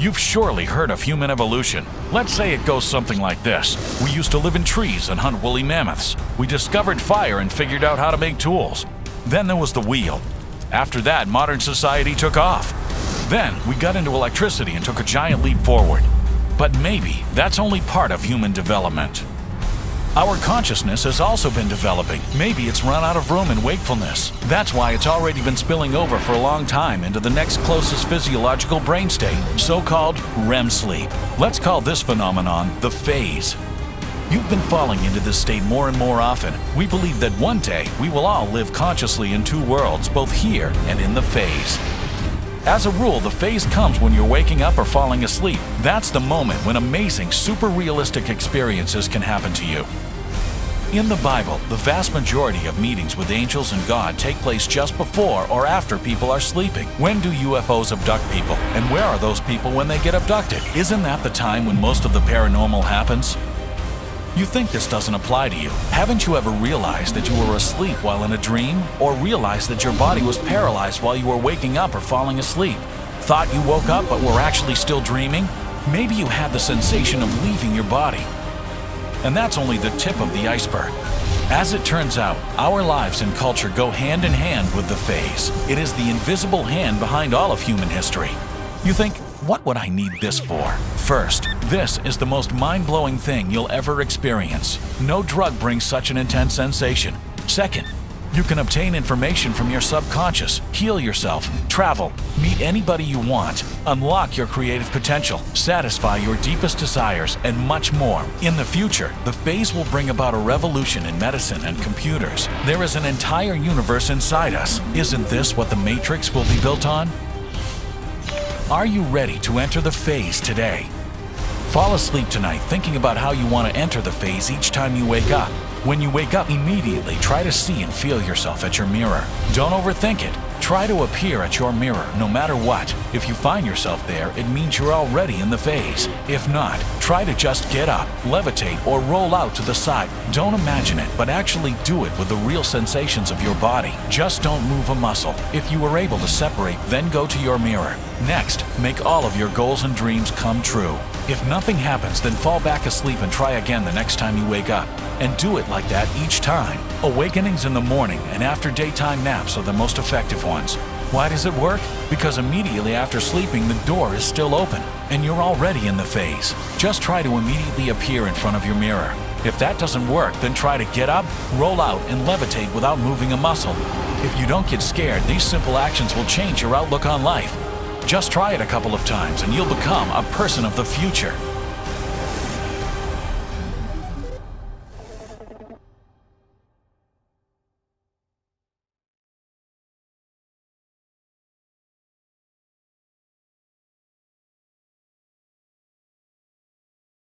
You've surely heard of human evolution. Let's say it goes something like this. We used to live in trees and hunt woolly mammoths. We discovered fire and figured out how to make tools. Then there was the wheel. After that, modern society took off. Then we got into electricity and took a giant leap forward. But maybe that's only part of human development. Our consciousness has also been developing. Maybe it's run out of room in wakefulness. That's why it's already been spilling over for a long time into the next closest physiological brain state, so-called REM sleep. Let's call this phenomenon the phase. You've been falling into this state more and more often. We believe that one day we will all live consciously in two worlds, both here and in the phase. As a rule, the phase comes when you're waking up or falling asleep. That's the moment when amazing, super realistic experiences can happen to you. In the Bible, the vast majority of meetings with angels and God take place just before or after people are sleeping. When do UFOs abduct people? And where are those people when they get abducted? Isn't that the time when most of the paranormal happens? You think this doesn't apply to you. Haven't you ever realized that you were asleep while in a dream? Or realized that your body was paralyzed while you were waking up or falling asleep? Thought you woke up but were actually still dreaming? Maybe you had the sensation of leaving your body. And that's only the tip of the iceberg. As it turns out, our lives and culture go hand in hand with the phase. It is the invisible hand behind all of human history. You think, what would I need this for? First, this is the most mind-blowing thing you'll ever experience. No drug brings such an intense sensation. Second, you can obtain information from your subconscious, heal yourself, travel, meet anybody you want, unlock your creative potential, satisfy your deepest desires, and much more. In the future, the phase will bring about a revolution in medicine and computers. There is an entire universe inside us. Isn't this what the Matrix will be built on? Are you ready to enter the phase today? Fall asleep tonight thinking about how you want to enter the phase each time you wake up. When you wake up, immediately try to see and feel yourself at your mirror. Don't overthink it. Try to appear at your mirror no matter what. If you find yourself there, it means you're already in the phase. If not, try to just get up, levitate, or roll out to the side. Don't imagine it, but actually do it with the real sensations of your body. Just don't move a muscle. If you are able to separate, then go to your mirror. Next, make all of your goals and dreams come true. If nothing happens, then fall back asleep and try again the next time you wake up. And do it like that each time. Awakenings in the morning and after daytime naps are the most effective ones. Why does it work? Because immediately after sleeping, the door is still open and you're already in the phase. Just try to immediately appear in front of your mirror. If that doesn't work, then try to get up, roll out, and levitate without moving a muscle. If you don't get scared, these simple actions will change your outlook on life. Just try it a couple of times and you'll become a person of the future.